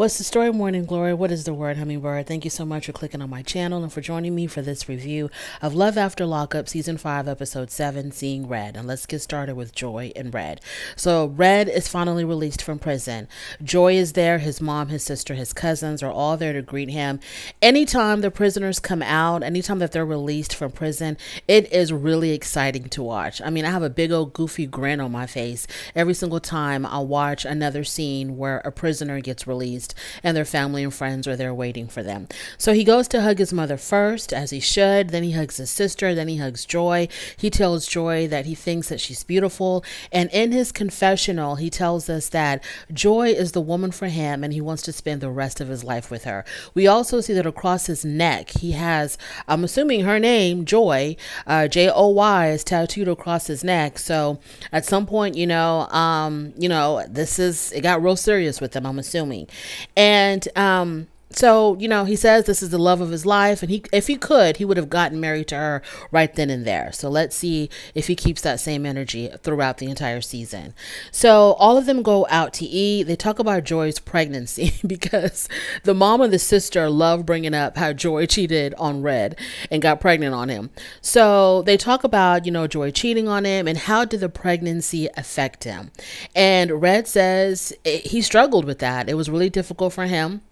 What's the story, Morning Glory? What is the word, Hummingbird? Thank you so much for clicking on my channel and for joining me for this review of Love After Lockup, Season 5, Episode 7, Seeing Redd. And let's get started with Joy and Redd. So, Redd is finally released from prison. Joy is there. His mom, his sister, his cousins are all there to greet him. Anytime the prisoners come out, anytime that they're released from prison, it is really exciting to watch. I mean, I have a big old goofy grin on my face every single time I watch another scene where a prisoner gets released and their family and friends are there waiting for them. So he goes to hug his mother first, as he should. Then he hugs his sister. Then he hugs Joy. He tells Joy that he thinks that she's beautiful. And in his confessional, he tells us that Joy is the woman for him and he wants to spend the rest of his life with her. We also see that across his neck, he has, I'm assuming her name, Joy, uh, J O Y, is tattooed across his neck. So at some point, you know, um, you know, this is, it got real serious with him, I'm assuming. And um, so you know he says this is the love of his life and he if he could he would have gotten married to her right then and there. So let's see if he keeps that same energy throughout the entire season. So all of them go out to eat. They talk about joy's pregnancy because the mom and the sister love bringing up how joy cheated on redd and got pregnant on him. So they talk about you know joy cheating on him and how did the pregnancy affect him. And redd says he struggled with that. It was really difficult for him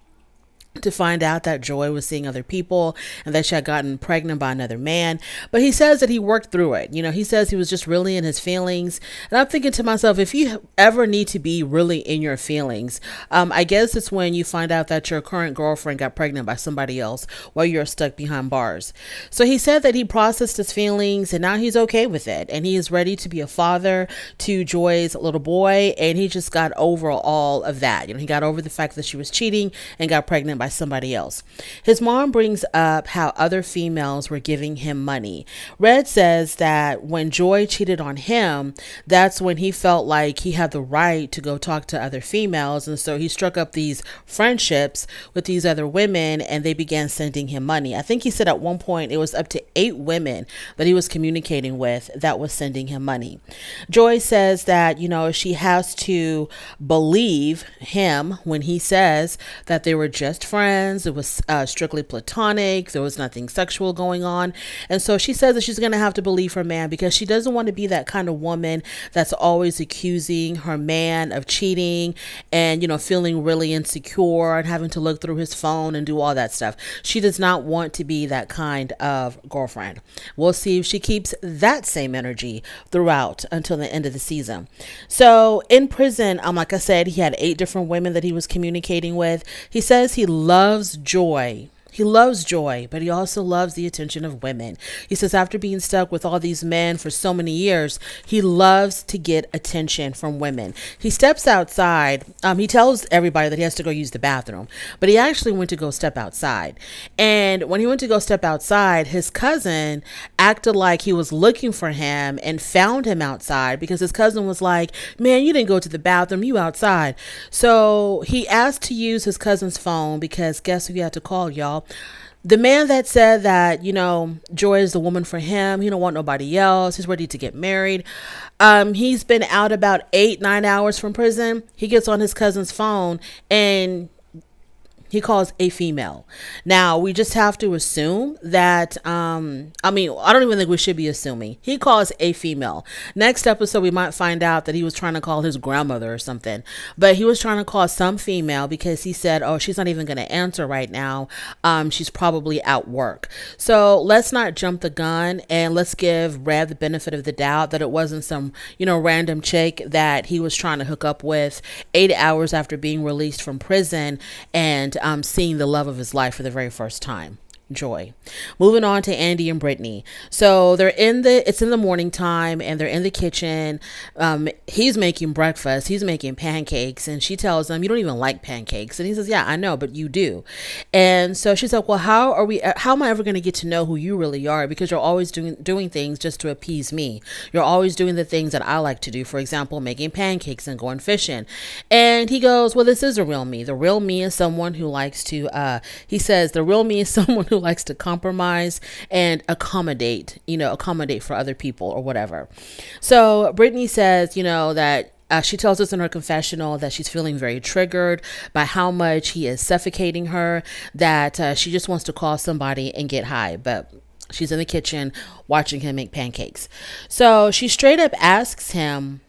to find out that Joy was seeing other people and that she had gotten pregnant by another man. But he says that he worked through it. You know, he says he was just really in his feelings. And I'm thinking to myself, if you ever need to be really in your feelings, um, I guess it's when you find out that your current girlfriend got pregnant by somebody else while you're stuck behind bars. So he said that he processed his feelings and now he's okay with it. And he is ready to be a father to Joy's little boy. And he just got over all of that. You know, he got over the fact that she was cheating and got pregnant by somebody else. His mom brings up how other females were giving him money. Redd says that when Joy cheated on him, that's when he felt like he had the right to go talk to other females. And so he struck up these friendships with these other women and they began sending him money. I think he said at one point it was up to eight women that he was communicating with that was sending him money. Joy says that, you know, she has to believe him when he says that they were just friends. It was uh, strictly platonic. There was nothing sexual going on. And so she says that she's going to have to believe her man because she doesn't want to be that kind of woman that's always accusing her man of cheating and, you know, feeling really insecure and having to look through his phone and do all that stuff. She does not want to be that kind of girlfriend. We'll see if she keeps that same energy throughout until the end of the season. So in prison, um, like I said, he had eight different women that he was communicating with. He says he loves joy he loves joy, but he also loves the attention of women. He says, after being stuck with all these men for so many years, he loves to get attention from women. He steps outside. Um, he tells everybody that he has to go use the bathroom, but he actually went to go step outside. And when he went to go step outside, his cousin acted like he was looking for him and found him outside because his cousin was like, Man, you didn't go to the bathroom, you outside. So he asked to use his cousin's phone because guess who he had to call, y'all? The man that said that you know joy is the woman for him he don't want nobody else he's ready to get married. Um he's been out about eight nine hours from prison. He gets on his cousin's phone and he calls a female. Now, we just have to assume that, um, I mean, I don't even think we should be assuming. He calls a female. Next episode, we might find out that he was trying to call his grandmother or something, but he was trying to call some female because he said, oh, she's not even going to answer right now. Um, she's probably at work. So let's not jump the gun and let's give Redd the benefit of the doubt that it wasn't some, you know, random chick that he was trying to hook up with eight hours after being released from prison and um, seeing the love of his life for the very first time joy. Moving on to Andy and Brittney. So they're in the it's in the morning time and they're in the kitchen. Um, he's making breakfast. He's making pancakes and she tells him, "You don't even like pancakes." And he says, "Yeah, I know, but you do." And so she's like, "Well, how are we how am I ever going to get to know who you really are because you're always doing doing things just to appease me. You're always doing the things that I like to do. For example, making pancakes and going fishing." And he goes, "Well, this is a real me. The real me is someone who likes to uh he says, "The real me is someone who likes to compromise and accommodate, you know, accommodate for other people or whatever. So Brittney says, you know, that Uh, she tells us in her confessional that she's feeling very triggered by how much he is suffocating her, that uh, she just wants to call somebody and get high. But she's in the kitchen watching him make pancakes. So she straight up asks him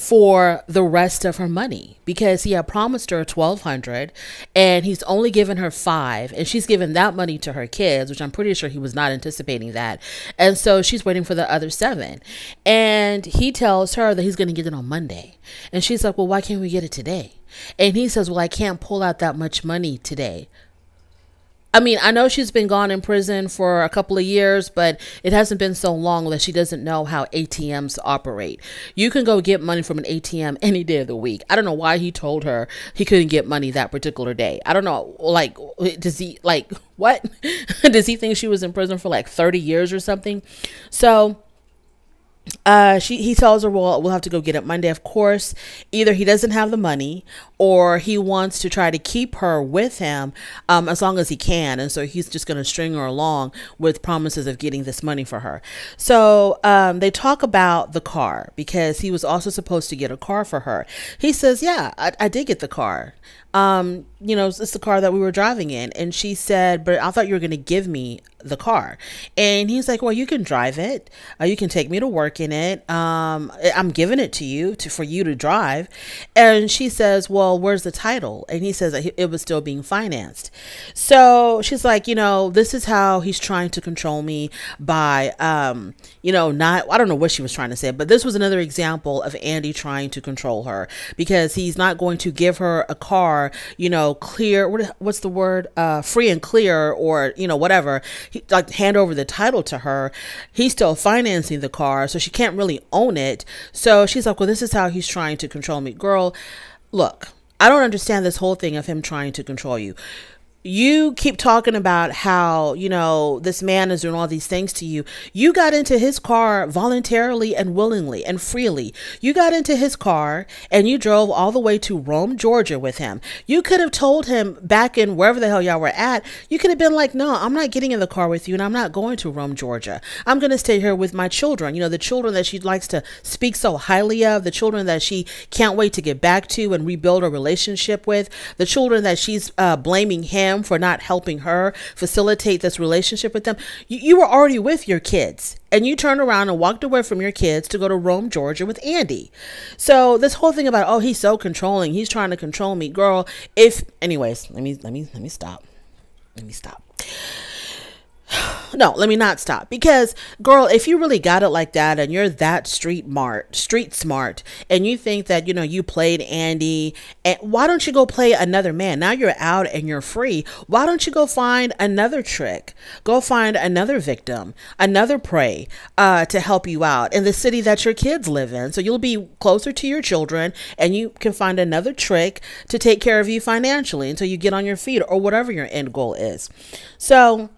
for the rest of her money because he had promised her 1200 and he's only given her 5 and she's given that money to her kids which I'm pretty sure he was not anticipating that. And so she's waiting for the other 7 and he tells her that he's going to get it on Monday. And she's like well why can't we get it today? And he says well I can't pull out that much money today I mean, I know she's been gone in prison for a couple of years, but it hasn't been so long that she doesn't know how ATMs operate. You can go get money from an ATM any day of the week. I don't know why he told her he couldn't get money that particular day. I don't know. Like, does he, like, what? does he think she was in prison for like 30 years or something? So, uh, she he tells her, "Well, we'll have to go get it Monday." Of course, either he doesn't have the money, or he wants to try to keep her with him um, as long as he can, and so he's just going to string her along with promises of getting this money for her. So um, they talk about the car because he was also supposed to get a car for her. He says, "Yeah, I, I did get the car um, you know, it's the car that we were driving in. And she said, but I thought you were going to give me the car. And he's like, well, you can drive it. Uh, you can take me to work in it. Um, I'm giving it to you to, for you to drive. And she says, well, where's the title? And he says that it was still being financed. So she's like, you know, this is how he's trying to control me by, um, you know, not, I don't know what she was trying to say, but this was another example of Andy trying to control her because he's not going to give her a car you know, clear. What, what's the word? Uh, free and clear, or you know, whatever. He, like hand over the title to her. He's still financing the car, so she can't really own it. So she's like, well, this is how he's trying to control me, girl. Look, I don't understand this whole thing of him trying to control you you keep talking about how you know this man is doing all these things to you. You got into his car voluntarily and willingly and freely. You got into his car and you drove all the way to rome georgia with him. You could have told him back in wherever the hell y'all were at you could have been like no i'm not getting in the car with you and i'm not going to rome georgia. I'm going to stay here with my children. You know the children that she likes to speak so highly of the children that she can't wait to get back to and rebuild a relationship with the children that she's uh, blaming him for not helping her facilitate this relationship with them. You, you were already with your kids and you turned around and walked away from your kids to go to Rome, Georgia with Andy. So this whole thing about oh he's so controlling, he's trying to control me, girl. If anyways, let me let me let me stop. Let me stop no, let me not stop. Because, girl, if you really got it like that and you're that street smart, street smart, and you think that, you know, you played Andy, and why don't you go play another man? Now you're out and you're free. Why don't you go find another trick? Go find another victim, another prey uh, to help you out in the city that your kids live in. So you'll be closer to your children and you can find another trick to take care of you financially until you get on your feet or whatever your end goal is. So,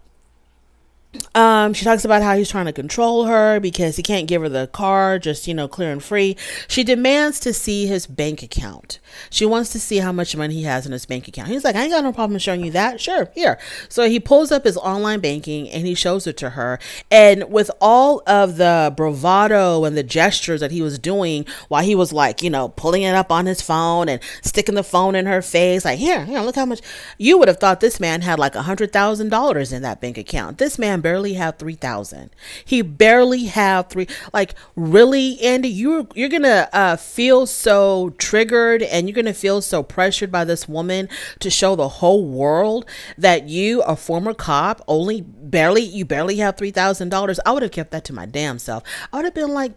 um, she talks about how he's trying to control her because he can't give her the car just, you know, clear and free. She demands to see his bank account. She wants to see how much money he has in his bank account. He's like, I ain't got no problem showing you that. Sure, here. So he pulls up his online banking and he shows it to her. And with all of the bravado and the gestures that he was doing while he was like, you know, pulling it up on his phone and sticking the phone in her face, like, here, here, look how much you would have thought this man had like a hundred thousand dollars in that bank account. This man barely have 3000 he barely have three like really andy you're you're gonna uh, feel so triggered and you're gonna feel so pressured by this woman to show the whole world that you a former cop only barely you barely have $3000 i would have kept that to my damn self i would have been like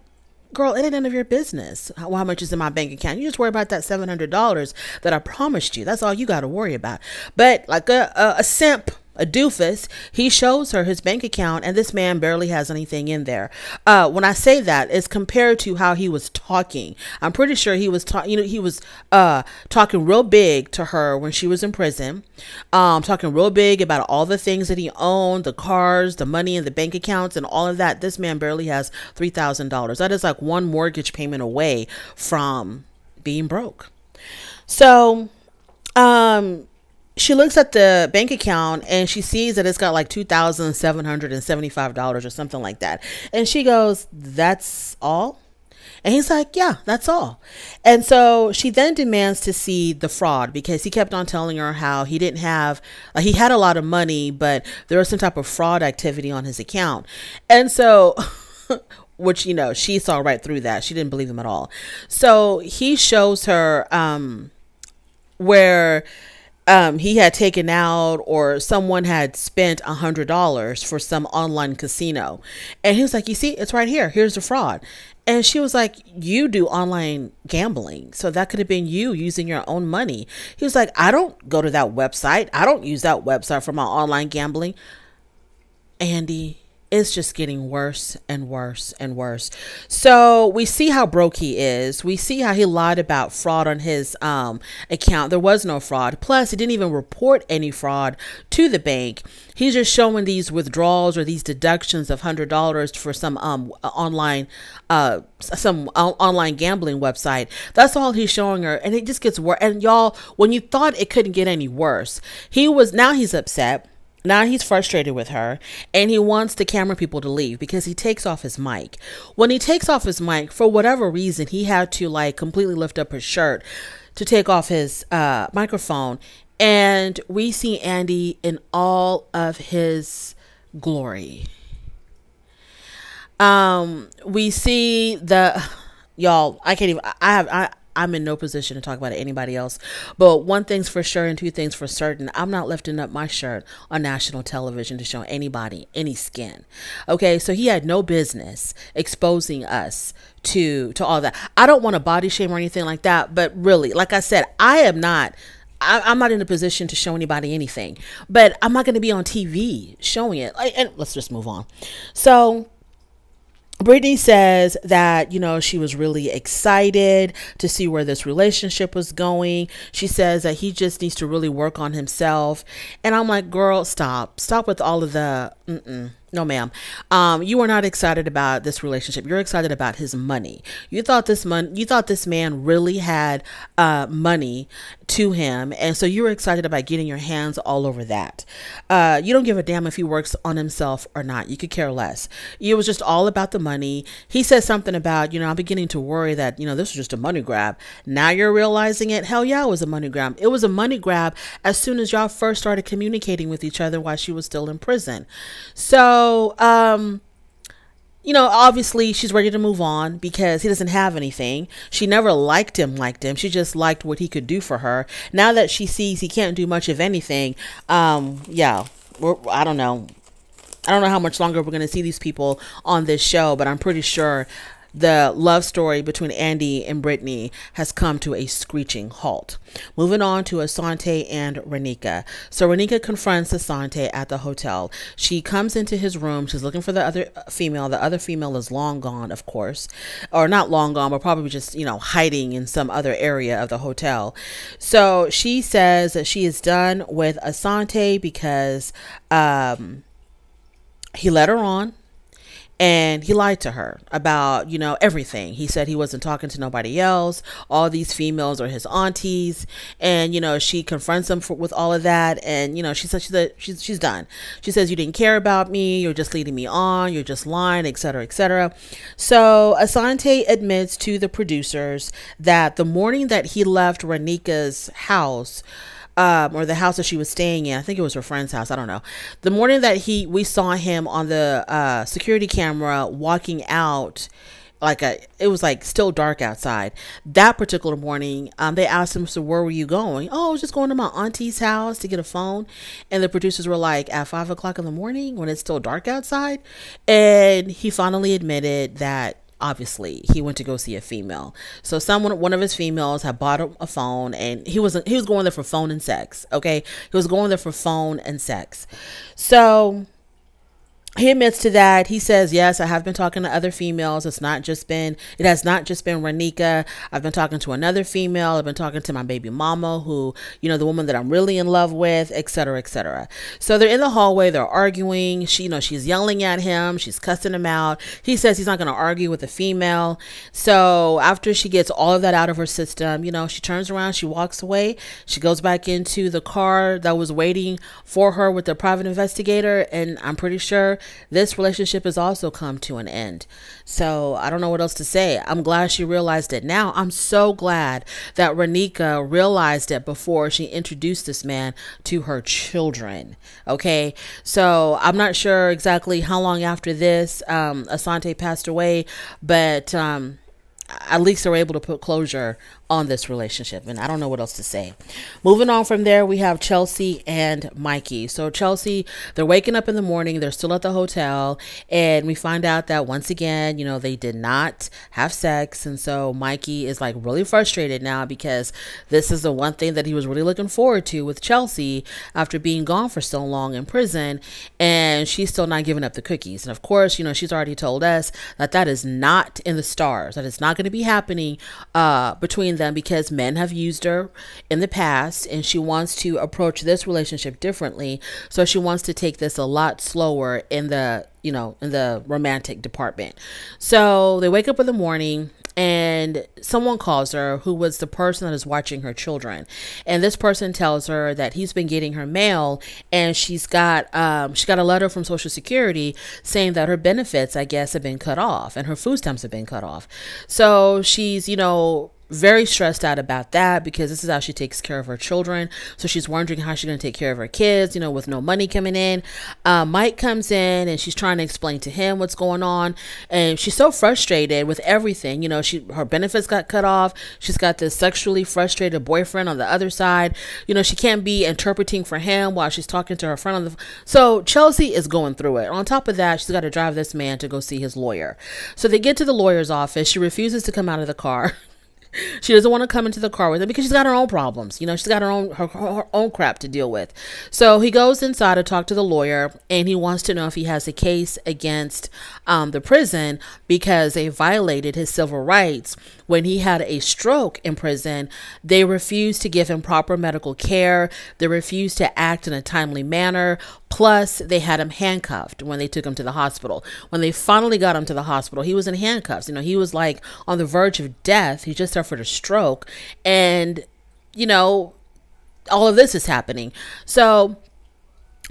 girl, it ain't none of your business how, how, much is in my bank account. You just worry about that $700 that I promised you. That's all you got to worry about. But like a, a, a simp a doofus, he shows her his bank account, and this man barely has anything in there. Uh, when I say that, it's compared to how he was talking. I'm pretty sure he was talking. You know, he was uh, talking real big to her when she was in prison. Um, talking real big about all the things that he owned, the cars, the money in the bank accounts, and all of that. This man barely has three thousand dollars. That is like one mortgage payment away from being broke. So, um she looks at the bank account and she sees that it's got like $2,775 or something like that. And she goes, That's all? And he's like, Yeah, that's all. And so she then demands to see the fraud because he kept on telling her how he didn't have, like, he had a lot of money, but there was some type of fraud activity on his account. And so. which you know she saw right through that she didn't believe him at all so he shows her um where um, he had taken out or someone had spent a hundred dollars for some online casino. And he was like you see it's right here. Here's the fraud. And she was like you do online gambling. So that could have been you using your own money. He was like i don't go to that website. I don't use that website for my online gambling. Andy it's just getting worse and worse and worse. So we see how broke he is. We see how he lied about fraud on his um, account. There was no fraud. Plus, he didn't even report any fraud to the bank. He's just showing these withdrawals or these deductions of hundred dollars for some um online uh some online gambling website. That's all he's showing her, and it just gets worse. And y'all, when you thought it couldn't get any worse, he was now he's upset now he's frustrated with her and he wants the camera people to leave because he takes off his mic. When he takes off his mic, for whatever reason, he had to like completely lift up his shirt to take off his uh, microphone. And we see Andy in all of his glory. Um, we see the y'all, I can't even I have I I'm in no position to talk about anybody else. But one thing's for sure and two things for certain. I'm not lifting up my shirt on national television to show anybody any skin. Okay, so he had no business exposing us to to all that. I don't want to body shame or anything like that, but really, like I said, I am not I, am not in a position to show anybody anything, but I'm not going to be on TV showing it. And let's just move on. So Brittney says that, you know, she was really excited to see where this relationship was going. She says that he just needs to really work on himself. And I'm like, girl, stop. Stop with all of the, mm-mm. No, ma'am. Um, you are not excited about this relationship. You're excited about his money. You thought this man, you thought this man really had uh, money to him, and so you were excited about getting your hands all over that. Uh, you don't give a damn if he works on himself or not. You could care less. It was just all about the money. He said something about, you know, I'm beginning to worry that you know this was just a money grab. Now you're realizing it. Hell yeah, it was a money grab. It was a money grab as soon as y'all first started communicating with each other while she was still in prison. So so, um, you know, obviously she's ready to move on because he doesn't have anything. She never liked him, liked him. She just liked what he could do for her. Now that she sees he can't do much of anything, um, yeah, I don't know. I don't know how much longer we're going to see these people on this show, but I'm pretty sure the love story between Andy and Brittney has come to a screeching halt. Moving on to Asonta and Raneka. So Raneka confronts Asonta at the hotel. She comes into his room. She's looking for the other female. The other female is long gone, of course, or not long gone, but probably just, you know, hiding in some other area of the hotel. So she says that she is done with Asonta because um, he let her on and he lied to her about you know everything. He said he wasn't talking to nobody else. All these females are his aunties. And you know she confronts him for, with all of that. And you know she said she's, she's she's done. She says you didn't care about me. You're just leading me on. You're just lying etc etc so asonta admits to the producers that the morning that he left raneka's house um, or the house that she was staying in. I think it was her friend's house. I don't know. The morning that he we saw him on the uh, security camera walking out like a it was like still dark outside that particular morning um they asked him so where were you going oh i was just going to my auntie's house to get a phone and the producers were like at five o'clock in the morning when it's still dark outside and he finally admitted that obviously he went to go see a female. So someone one of his females had bought a phone and he wasn't he was going there for phone and sex okay? He was going there for phone and sex. So he admits to that. He says, Yes, I have been talking to other females. It's not just been, it has not just been Raneka. I've been talking to another female. I've been talking to my baby mama, who, you know, the woman that I'm really in love with, etc., etc. So they're in the hallway, they're arguing. She, you know, she's yelling at him, she's cussing him out. He says he's not going to argue with a female. So after she gets all of that out of her system, you know, she turns around, she walks away, she goes back into the car that was waiting for her with the private investigator. And I'm pretty sure this relationship has also come to an end. So I don't know what else to say. I'm glad she realized it now. I'm so glad that Raneka realized it before she introduced this man to her children. Okay. So I'm not sure exactly how long after this um, Asonta passed away, but um, at least they were able to put closure on this relationship. And I don't know what else to say. Moving on from there, we have Chelsea and Mikey. So, Chelsea, they're waking up in the morning, they're still at the hotel, and we find out that once again, you know, they did not have sex. And so, Mikey is like really frustrated now because this is the one thing that he was really looking forward to with Chelsea after being gone for so long in prison. And she's still not giving up the cookies. And of course, you know, she's already told us that that is not in the stars, that it's not going to be happening uh, between them because men have used her in the past and she wants to approach this relationship differently. So she wants to take this a lot slower in the, you know, in the romantic department. So they wake up in the morning and someone calls her who was the person that is watching her children and this person tells her that he's been getting her mail and she's got um, she got a letter from social security saying that her benefits i guess have been cut off and her food stamps have been cut off so she's you know very stressed out about that because this is how she takes care of her children. So she's wondering how she's going to take care of her kids, you know, with no money coming in. Uh, Mike comes in and she's trying to explain to him what's going on. And she's so frustrated with everything. You know, she her benefits got cut off. She's got this sexually frustrated boyfriend on the other side. You know, she can't be interpreting for him while she's talking to her friend on the. So Chelsea is going through it. On top of that, she's got to drive this man to go see his lawyer. So they get to the lawyer's office. She refuses to come out of the car. she doesn't want to come into the car with him because she's got her own problems. You know, she's got her own her, her, own crap to deal with. So he goes inside to talk to the lawyer, and he wants to know if he has a case against um, the prison because they violated his civil rights when he had a stroke in prison. They refused to give him proper medical care. They refused to act in a timely manner. Plus, they had him handcuffed when they took him to the hospital. When they finally got him to the hospital, he was in handcuffs. You know, he was like on the verge of death. He just suffered a stroke. And, you know, all of this is happening. So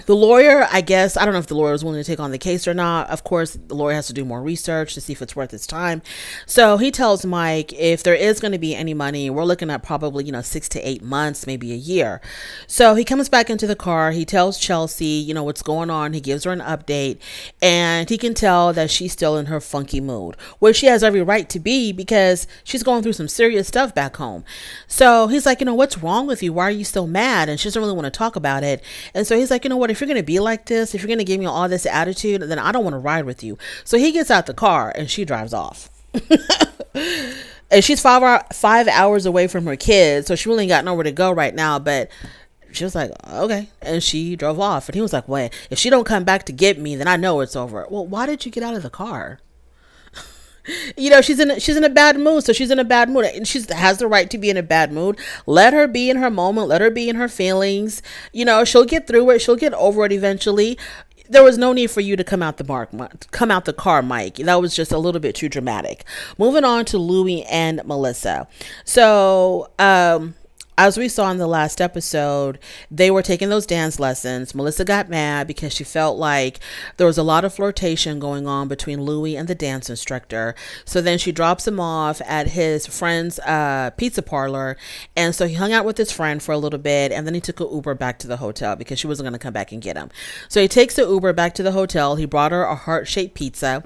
the lawyer, I guess, I don't know if the lawyer was willing to take on the case or not. Of course, the lawyer has to do more research to see if it's worth his time. So he tells Mike if there is going to be any money, we're looking at probably, you know, six to eight months, maybe a year. So he comes back into the car. He tells Chelsea, you know, what's going on. He gives her an update, and he can tell that she's still in her funky mood, where she has every right to be because she's going through some serious stuff back home. So he's like, you know, what's wrong with you? Why are you still mad? And she doesn't really want to talk about it. And so he's like, you know what? What, if you're going to be like this, if you're going to give me all this attitude, then I don't want to ride with you. So he gets out the car and she drives off. and she's five, five hours away from her kids. So she really got nowhere to go right now. But she was like, okay. And she drove off. And he was like, wait, if she don't come back to get me, then I know it's over. Well, why did you get out of the car? You know she's in she's in a bad mood so she's in a bad mood and she has the right to be in a bad mood. Let her be in her moment let her be in her feelings. You know she'll get through it she'll get over it eventually. There was no need for you to come out the mark come out the car mike. That was just a little bit too dramatic. Moving on to louie and melissa. So um as we saw in the last episode, they were taking those dance lessons. Melissa got mad because she felt like there was a lot of flirtation going on between Louie and the dance instructor. So then she drops him off at his friend's uh, pizza parlor. And so he hung out with his friend for a little bit and then he took an Uber back to the hotel because she wasn't going to come back and get him. So he takes the Uber back to the hotel. He brought her a heart shaped pizza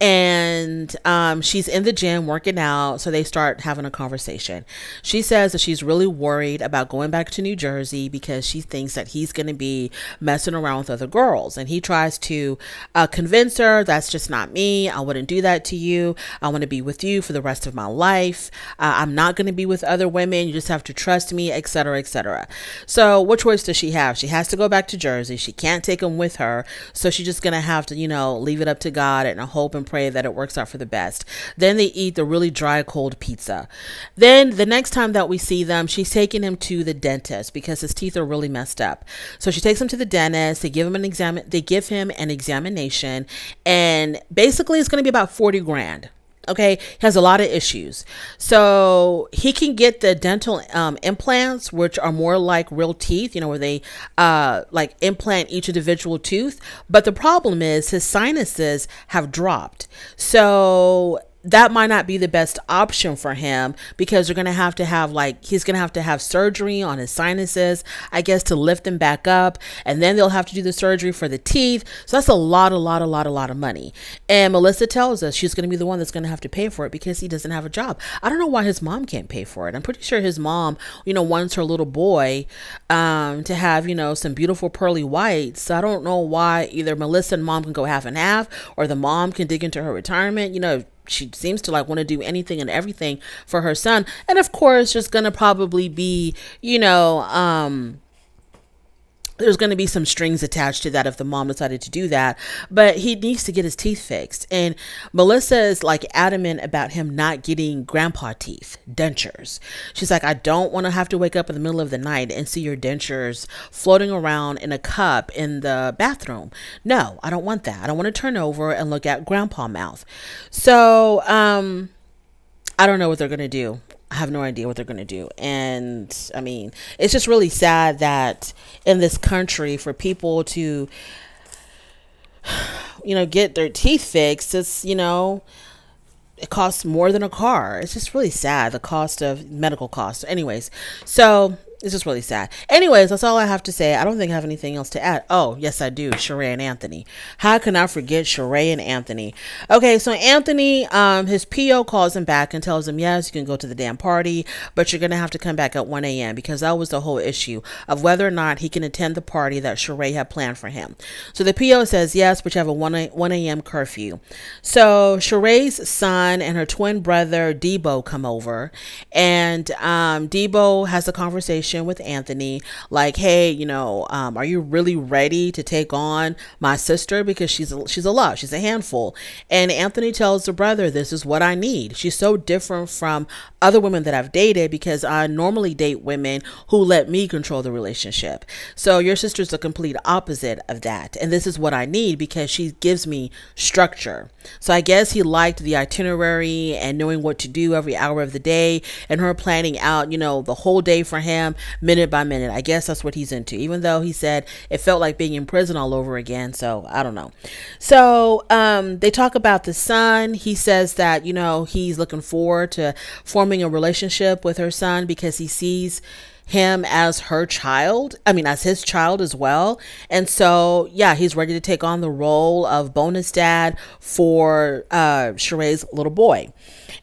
and um, she's in the gym working out. So they start having a conversation. She says that she's really worried about going back to New Jersey because she thinks that he's going to be messing around with other girls. And he tries to uh, convince her that's just not me. I wouldn't do that to you. I want to be with you for the rest of my life. Uh, I'm not going to be with other women. You just have to trust me, etc., etc. So, what choice does she have? She has to go back to Jersey. She can't take him with her. So, she's just going to have to, you know, leave it up to God and hope and pray that it works out for the best. Then they eat the really dry, cold pizza. Then the next time that we see them, she's taking him to the dentist because his teeth are really messed up. So she takes him to the dentist. They give him an exam. They give him an examination, and basically it's going to be about forty grand Okay, he has a lot of issues. So he can get the dental um, implants, which are more like real teeth, you know, where they uh, like implant each individual tooth. But the problem is his sinuses have dropped. So that might not be the best option for him because you're going to have to have like he's going to have to have surgery on his sinuses i guess to lift them back up. And then they'll have to do the surgery for the teeth. So that's a lot a lot a lot a lot of money. And melissa tells us she's going to be the one that's going to have to pay for it because he doesn't have a job. I don't know why his mom can't pay for it. I'm pretty sure his mom you know wants her little boy um, to have you know some beautiful pearly whites. So i don't know why either melissa and mom can go half and half or the mom can dig into her retirement. You know she seems to like want to do anything and everything for her son. And of course just gonna probably be you know um there's going to be some strings attached to that if the mom decided to do that but he needs to get his teeth fixed. And melissa is like adamant about him not getting grandpa teeth dentures. She's like i don't want to have to wake up in the middle of the night and see your dentures floating around in a cup in the bathroom. No i don't want that. I don't want to turn over and look at grandpa mouth. So um i don't know what they're going to do I have no idea what they're going to do. And I mean, it's just really sad that in this country, for people to, you know, get their teeth fixed, it's, you know, it costs more than a car. It's just really sad, the cost of medical costs. Anyways, so it's just really sad. Anyways, that's all I have to say. I don't think I have anything else to add. Oh, yes, I do. Sharae and Anthony. How can I forget Sharae and Anthony? Okay, so Anthony, um, his PO calls him back and tells him, yes, you can go to the damn party, but you're going to have to come back at 1 a.m. because that was the whole issue of whether or not he can attend the party that Sharae had planned for him. So the PO says, yes, but you have a 1 a.m. curfew. So Sharae's son and her twin brother, Debo, come over, and um, Debo has a conversation conversation with Anthony, like, hey, you know, um, are you really ready to take on my sister because she's a, she's a lot, she's a handful. And Anthony tells the brother, this is what I need. She's so different from other women that I've dated because I normally date women who let me control the relationship. So your sister's the complete opposite of that. And this is what I need because she gives me structure. So I guess he liked the itinerary and knowing what to do every hour of the day and her planning out, you know, the whole day for him minute by minute. I guess that's what he's into, even though he said it felt like being in prison all over again. So I don't know. So um, they talk about the son. He says that, you know, he's looking forward to forming a relationship with her son because he sees him as her child, I mean, as his child as well. And so, yeah, he's ready to take on the role of bonus dad for uh, Sharae's little boy.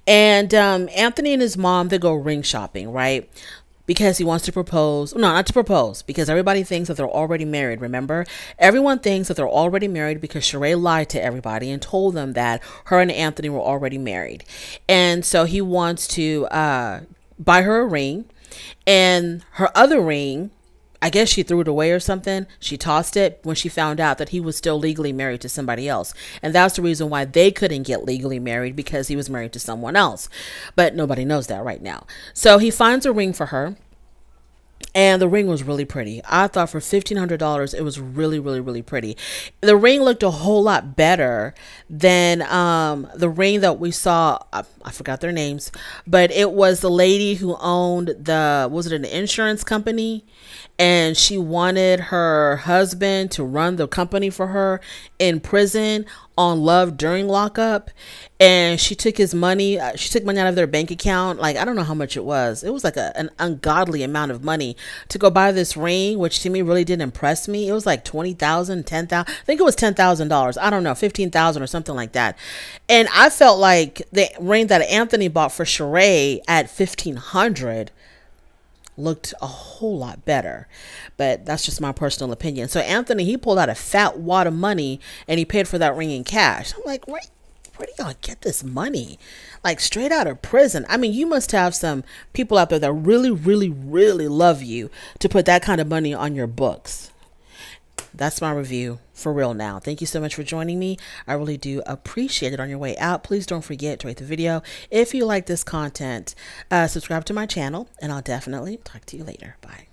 And um, Anthony and his mom, they go ring shopping, right? Because he wants to propose. No, not to propose, because everybody thinks that they're already married. Remember? Everyone thinks that they're already married because Sharae lied to everybody and told them that her and Anthony were already married. And so he wants to uh, buy her a ring. And her other ring I guess she threw it away or something. She tossed it when she found out that he was still legally married to somebody else. And that's the reason why they couldn't get legally married because he was married to someone else. But nobody knows that right now. So he finds a ring for her and the ring was really pretty. I thought for $1500 it was really really really pretty. The ring looked a whole lot better than um, the ring that we saw I, I, forgot their names, but it was the lady who owned the was it an insurance company and she wanted her husband to run the company for her in prison on love during lockup and she took his money uh, she took money out of their bank account. Like i don't know how much it was. It was like a, an ungodly amount of money to go buy this ring which to me really didn't impress me. It was like 20000 10000 i think it was $10000 i don't know 15000 or something like that. And i felt like the ring that anthony bought for Sharae at 1500 looked a whole lot better. But that's just my personal opinion. So Anthony, he pulled out a fat wad of money and he paid for that ring in cash. I'm like, where, where do y'all get this money? Like straight out of prison. I mean, you must have some people out there that really, really, really love you to put that kind of money on your books that's my review for real now. Thank you so much for joining me. I really do appreciate it on your way out. Please don't forget to rate the video. If you like this content, uh, subscribe to my channel, and I'll definitely talk to you later. Bye.